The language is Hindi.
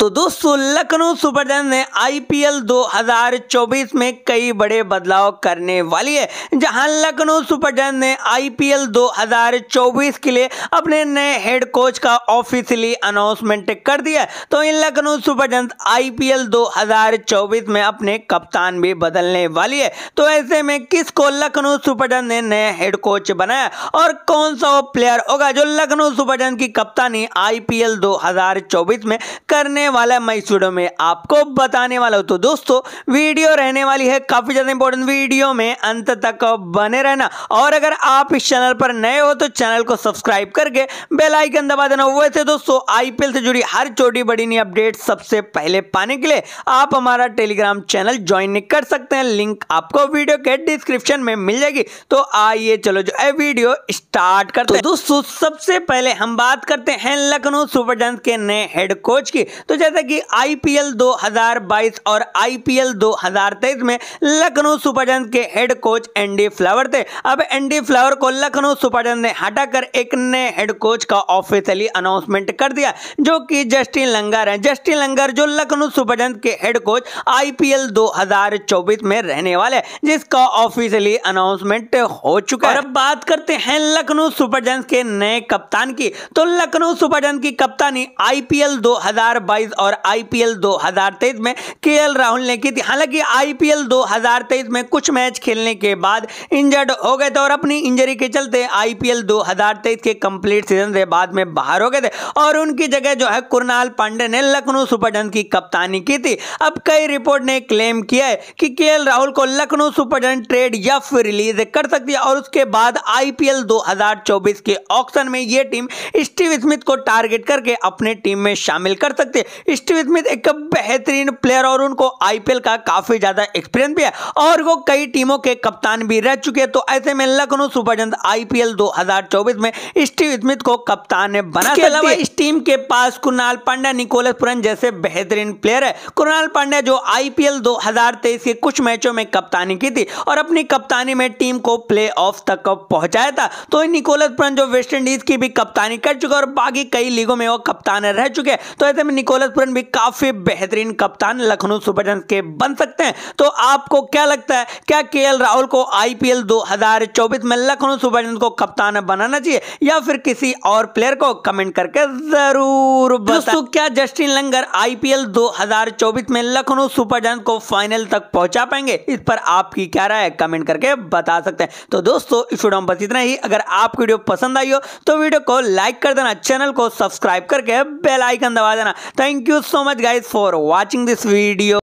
तो दोस्तों, लखनऊ सुपर जायंट्स ने आईपीएल 2024 में कई बड़े बदलाव करने वाली है, जहाँ लखनऊ सुपर जायंट्स ने आईपीएल 2024 के लिए अपने नए हेड कोच का ऑफिशियली अनाउंसमेंट कर दिया तो इन लखनऊ सुपर जायंट्स आईपीएल 2024 में अपने कप्तान भी बदलने वाली है। तो ऐसे में किसको लखनऊ सुपर ने नया हेड कोच बनाया और कौन सा वो प्लेयर होगा जो लखनऊ सुपर की कप्तानी आईपीएल 2024 में करने वाला मैं इस वीडियो में। आपको बताने वाला हूँ। तो दोस्तों वीडियो रहने वाली है काफ़ी ज़्यादा इंपॉर्टेंट वीडियो में। अंत तक बने रहना। और अगर आप इस चैनल पर नए हो तो चैनल को सब्सक्राइब करके बेल आइकन दबा देना। वैसे दोस्तों आईपीएल से जुड़ी हर छोटी बड़ी नई अपडेट सबसे पहले पाने के लिए आप हमारा टेलीग्राम चैनल ज्वाइन कर सकते हैं। लिंक आपको वीडियो के डिस्क्रिप्शन में मिल जाएगी। तो आइए चलो जो है वीडियो स्टार्ट करते हैं। तो दोस्तों सबसे पहले हम बात करते हैं लखनऊ सुपर के नए हेड कोच की। तो जैसा कि आईपीएल 2022 और आईपीएल 2023 में लखनऊ सुपर जायंट्स के हेड कोच एनडी फ्लावर थे। अब एनडी फ्लावर को लखनऊ सुपर जायंट्स ने हटाकर एक नए हेड कोच का ऑफिशियली अनाउंसमेंट कर दिया, जो कि जस्टिन लंगर हैं। जस्टिन लंगर जो लखनऊ सुपर जायंट्स के हेड कोच आईपीएल 2024 में रहने वाले जिसका ऑफिशियली अनाउंसमेंट हो चुका है। अब बात करते हैं लखनऊ सुपर जायंट्स के नए कप्तान की। तो लखनऊ सुपर जायंट्स की कप्तानी आईपीएल 2022 और आईपीएल 2023 में केएल राहुल ने की थी। हालाँकि आईपीएल 2023 में कुछ मैच खेलने के बाद इंजर्ड हो गए थे और अपनी इंजरी के चलते आईपीएल 2023 के कंप्लीट सीज़न से बाद में बाहर हो गए थे और उनकी जगह जो है कुरनाल पांडे ने लखनऊ सुपर जायंट्स की कप्तानी की थी। अब कई रिपोर्ट ने क्लेम किया है कि के राहुल को लखनऊ सुपर जायंट ट्रेड या फिर रिलीज़ कर सकती है और उसके बाद आईपीएल 2024 के ऑक्शन में ये टीम स्टीव स्मिथ को टारगेट करके अपने टीम में शामिल कर सकती है। स्टीव स्मिथ एक बेहतरीन प्लेयर और उनको आईपीएल का काफ़ी ज़्यादा एक्सपीरियंस भी है और वो कई टीमों के कप्तान भी रह चुके हैं। तो ऐसे में लखनऊ सुपर जायंट्स आईपीएल 2024 में स्टीव स्मिथ को कप्तान बना इसके अलावा इस टीम के पास कुणाल पांड्या निकोलस पुरन जैसे बेहतरीन प्लेयर है। कुणाल पांड्या जो आईपीएल 2023 के कुछ मैचों में कप्तानी की थी और अपनी कप्तानी में टीम को प्ले ऑफ़ तक पहुँचाया था तो निकोलस पुरन जो वेस्ट इंडीज की भी कप्तानी कर चुके और बाकी कई लीगों में वो कप्तान रह चुके तो ऐसे में निकोलस पुरन भी काफ़ी बेहतरीन कप्तान लखनऊ सुपर जायंट्स के बन सकते हैं। तो आपको क्या लगता है, क्या केएल राहुल को आईपीएल 2024 में लखनऊ सुपर जायंट्स को कप्तान बनाना चाहिए? या फिर किसी और प्लेयर को कमेंट करके ज़रूर दोस्तों, क्या जस्टिन लंगर आईपीएल 2024 में लखनऊ सुपर जायंट्स को फाइनल तक पहुँचा पाएँगे? इस पर आपकी क्या राय है, कमेंट करके बता सकते हैं। तो दोस्तों, इस वीडियो में बस इतना ही। अगर आपको वीडियो पसंद आई हो तो वीडियो को लाइक कर देना, चैनल को सब्सक्राइब करके बेल आइकन दबा देना। Thank Thank you so much guys for watching this video.